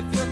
if you're